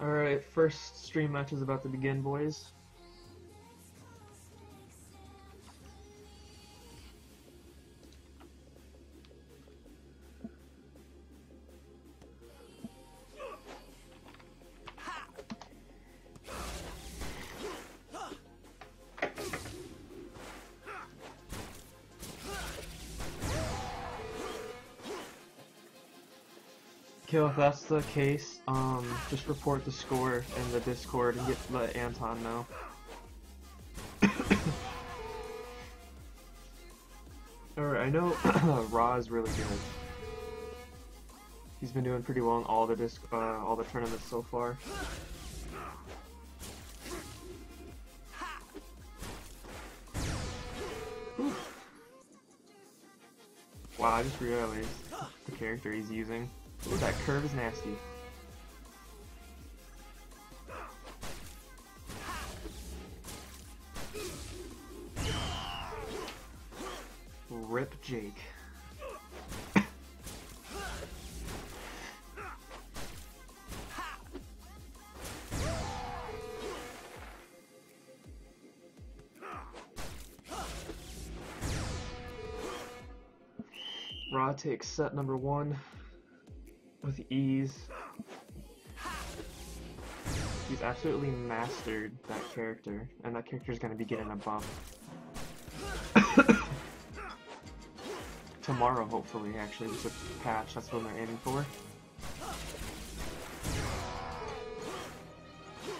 Alright, first stream match is about to begin, boys. Okay, if that's the case, um, just report the score in the Discord and get let Anton know. Alright, I know Raw is really good. He's been doing pretty well in all the disc, uh, all the tournaments so far. Wow, I just realized the character he's using. Ooh, that curve is nasty. Rip Jake. Raw takes set number one with ease. He's absolutely mastered that character, and that character is going to be getting a buff. Tomorrow, hopefully, actually, with a patch, that's what they're aiming for.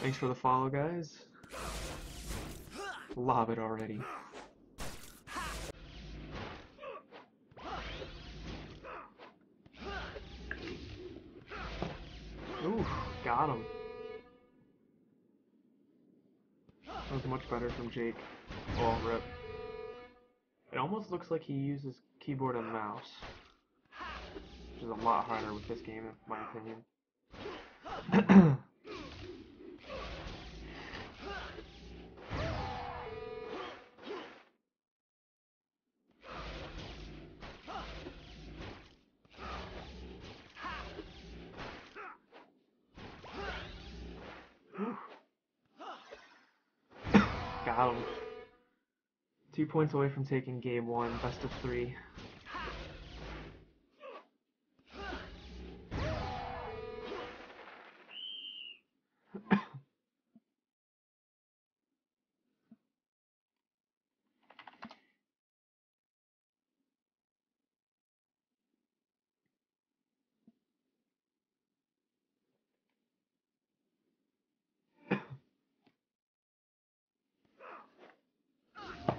Thanks for the follow, guys. Lob it already. Ooh, got him. That was much better from Jake. Oh, rip. It almost looks like he uses keyboard and mouse. Which is a lot harder with this game, in my opinion. Him. Two points away from taking game one, best of three.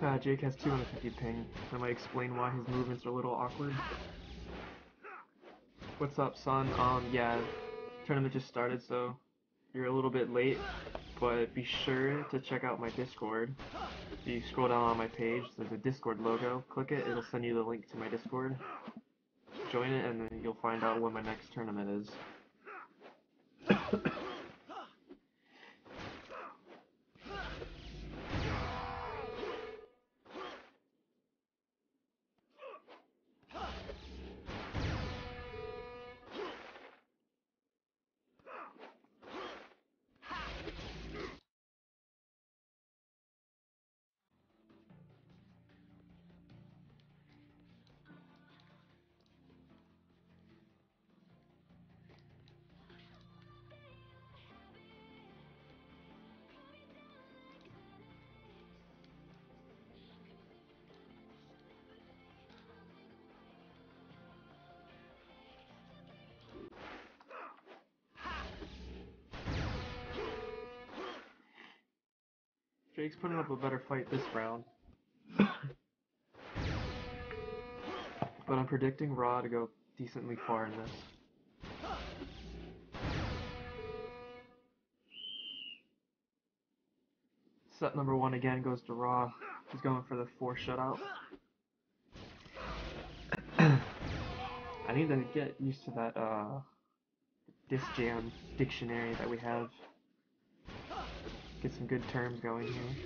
Uh, Jake has 250 ping. That might explain why his movements are a little awkward. What's up, son? Um, yeah, tournament just started, so you're a little bit late, but be sure to check out my Discord. If you scroll down on my page, there's a Discord logo. Click it, it'll send you the link to my Discord. Join it, and then you'll find out when my next tournament is. Jake's putting up a better fight this round. but I'm predicting Raw to go decently far in this. Set number one again goes to Raw. He's going for the four shutout. I need to get used to that uh Disc Jam dictionary that we have. Get some good terms going here.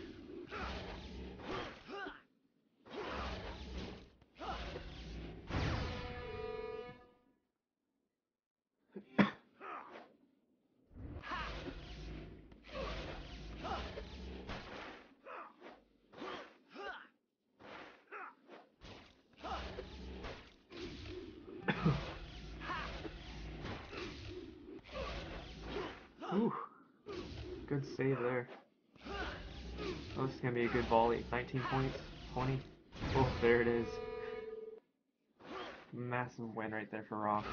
Ooh save there. Oh, this is gonna be a good volley. 19 points, 20. Oh, there it is. Massive win right there for Rock.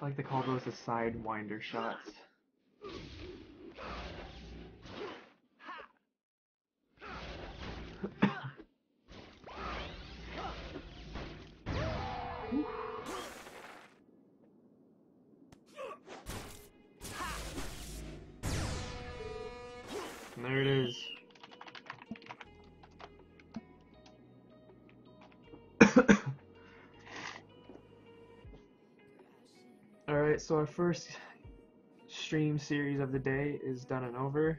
I like to call those the sidewinder shots. So our first stream series of the day is done and over.